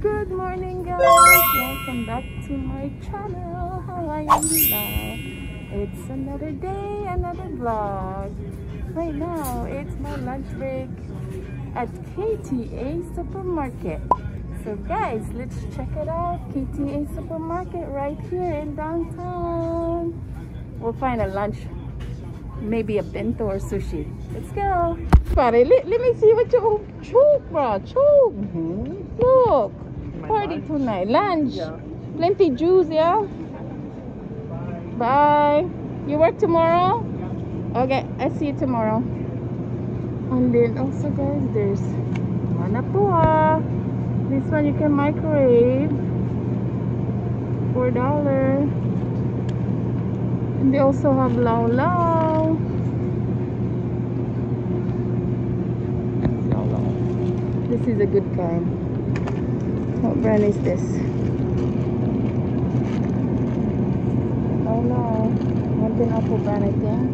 Good morning guys! Welcome back to my channel. How are you now? It's another day, another vlog. Right now, it's my lunch break at KTA Supermarket. So guys, let's check it out. KTA Supermarket right here in downtown. We'll find a lunch, maybe a bento or sushi. Let's go. Pare, let, let me see what you choke, bro. Choke. Mm -hmm. Look. Party lunch? tonight. Lunch. Yeah. Plenty juice, yeah? Bye. You work tomorrow? Okay, I see you tomorrow. And then also guys, there's Manapua. This one you can microwave. Four dollar. And they also have. Lau Lau. This is a good kind. What brand is this? Oh no, Mountain Apple brand think.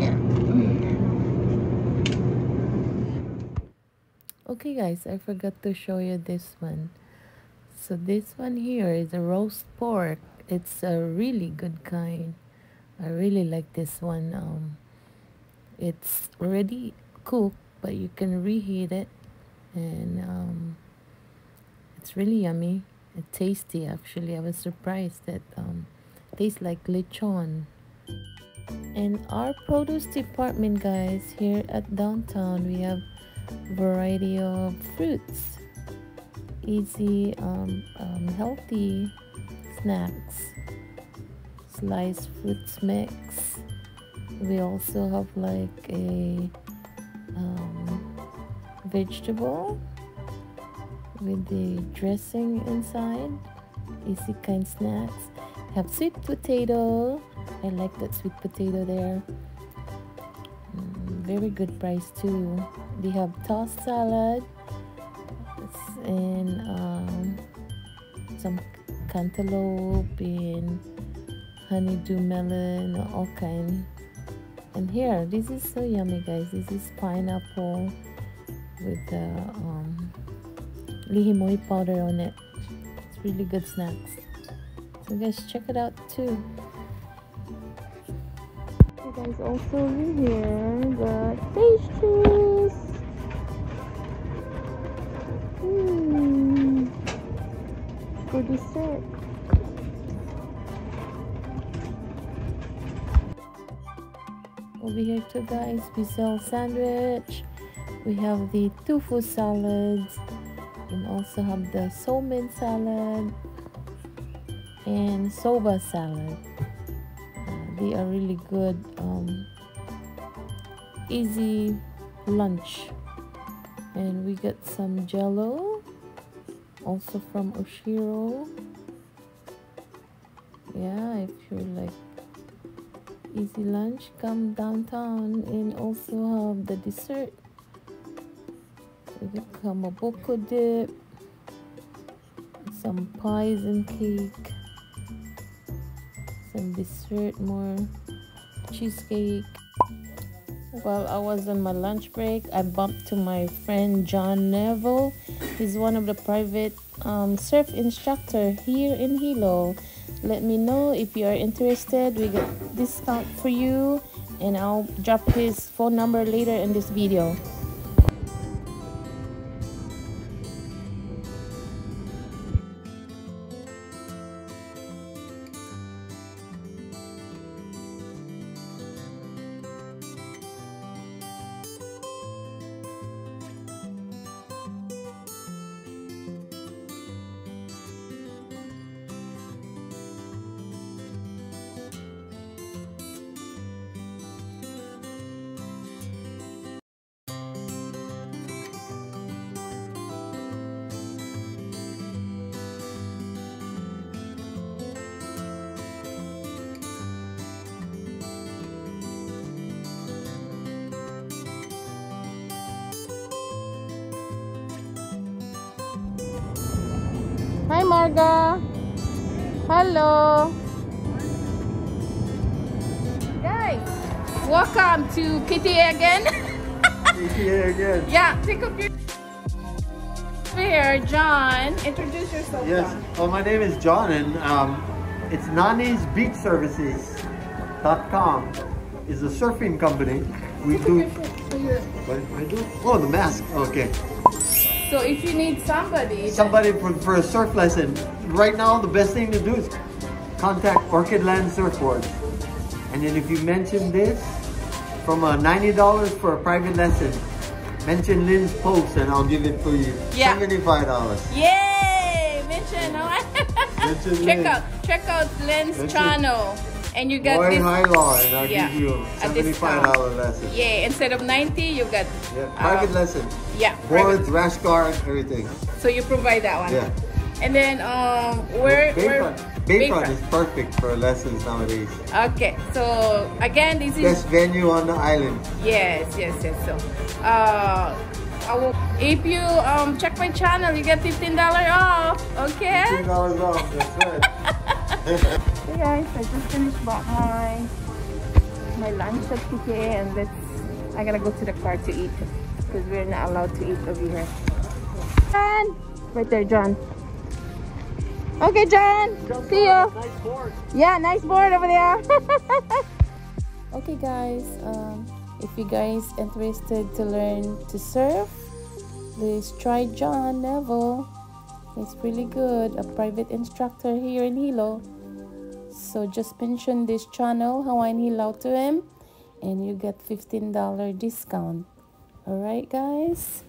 Yeah. Okay guys, I forgot to show you this one. So this one here is a roast pork. It's a really good kind. I really like this one. Um, it's already cooked, but you can reheat it, and um, it's really yummy. It's tasty actually. I was surprised that um, tastes like lechon. And our produce department, guys, here at downtown, we have variety of fruits, easy, um, um, healthy snacks, sliced fruits mix. We also have like a um, vegetable with the dressing inside. Easy kind snacks. Have sweet potato. I like that sweet potato there. Mm, very good price too. They have tossed salad and um, some cantaloupe and honeydew melon, all kind. And here, this is so yummy, guys. This is pineapple with the um, li hing mui powder on it. It's really good snacks. So guys, check it out too. You guys also over here the pastries. Hmm. For dessert. Over here too guys, we sell sandwich. We have the tofu salads and also have the somen salad and soba salad. Uh, they are really good, um, easy lunch. And we got some jello, also from Oshiro. Yeah, if you're like easy lunch, come downtown and also have the dessert. Kamaboko dip, some pies and cake, some dessert, more cheesecake. While I was on my lunch break, I bumped to my friend John Neville. He's one of the private um, surf instructor here in Hilo. Let me know if you are interested. We got discount for you, and I'll drop his phone number later in this video. Marga. Hello. Guys, welcome to KTA again. KTA again. yeah, take a picture here. Mr. John. Introduce yourself. Yes. John. Well, my name is John, and um, it's Nani's Beach Services.com. is a surfing company. We do. What I do? Oh, the mask. Okay. So if you need somebody, Somebody for, for a surf lesson. Right now, the best thing to do is contact Orchid Land Surfboards. And then if you mention this, from a $90 for a private lesson, mention Lynn's post and I'll give it for you. Yeah. $75. Yay! Mention, no? Mention check Lynn. out, check out Lynn's Mention- channel, and you get Boy this. Hilaw and I'll Yeah, give you a a discount. $75 lesson. Yeah, instead of ninety, you get. Yeah, private um, lesson. Yeah. Boards, rash guard, everything. So you provide that one. Yeah. And then um, where where? Bayfront. Bayfront is perfect for lessons nowadays. Okay, so again, this is Best venue on the island. yes, yes, yes. So, uh, I will, if you um check my channel, you get fifteen dollar off. Okay. $15 off, that's right. Hey guys, I just finished bought my my lunch at PK and let's I gotta go to the car to eat because we're not allowed to eat over here. John! Right there, John. Okay, John. See you. Nice. Yeah, nice board over there. Okay guys, um, if you guys interested to learn to surf, please try John Neville. He's really good, a private instructor here in Hilo. So just mention this channel, Hawaiian Hilaw to him, and you get $15 discount. Alright guys?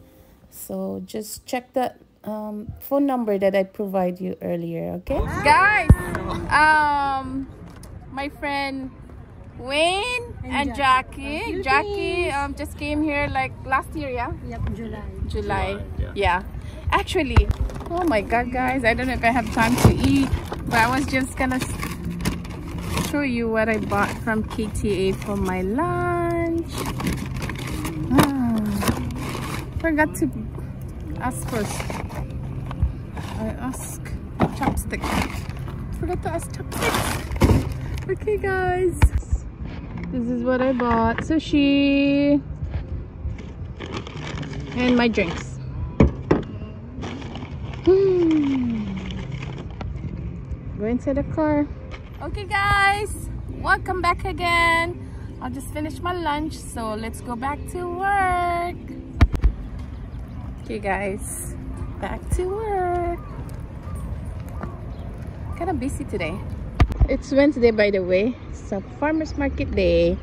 So just check that um, phone number that I provide you earlier, okay? guys, um, my friend Wayne and, Jackie. Jackie um just came here like last year, yeah. Yep, July. July. yeah. Actually, oh my god, guys, I don't know if I have time to eat, but I was just gonna show you what I bought from KTA for my lunch. Ah, forgot to ask first. I ask chopstick. Forgot to ask chopsticks. Okay, guys. This is what I bought. Sushi and my drinks. Go inside the car. Okay, guys, welcome back again. I just finished my lunch, so let's go back to work. Okay, guys, back to work. Kind of busy today. It's Wednesday, by the way. It's a farmer's market day.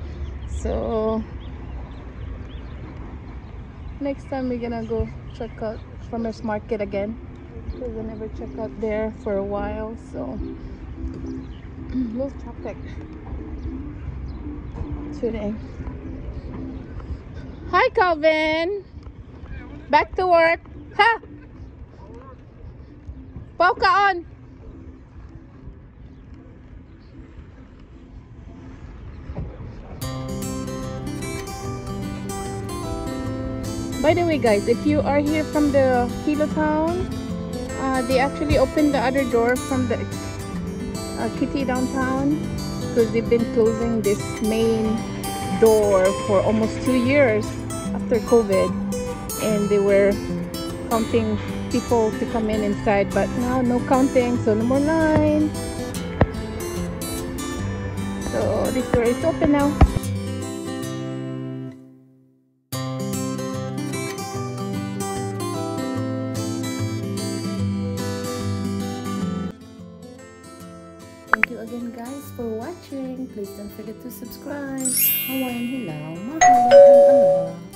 So next time we're gonna go check out farmers market again. Because I never check out there for a while so. Little traffic today. Hi Calvin. Back to work. Ha! Polka on By the way, guys, if you are here from the Hilo town, uh, they actually opened the other door from the uh, KTA downtown because they've been closing this main door for almost two years after COVID, and they were counting people to come in inside, but now no counting, so no more line. So this door is open now. for watching. Please don't forget to subscribe. Hawaiian Hilaw, Mahalo, and Aloha.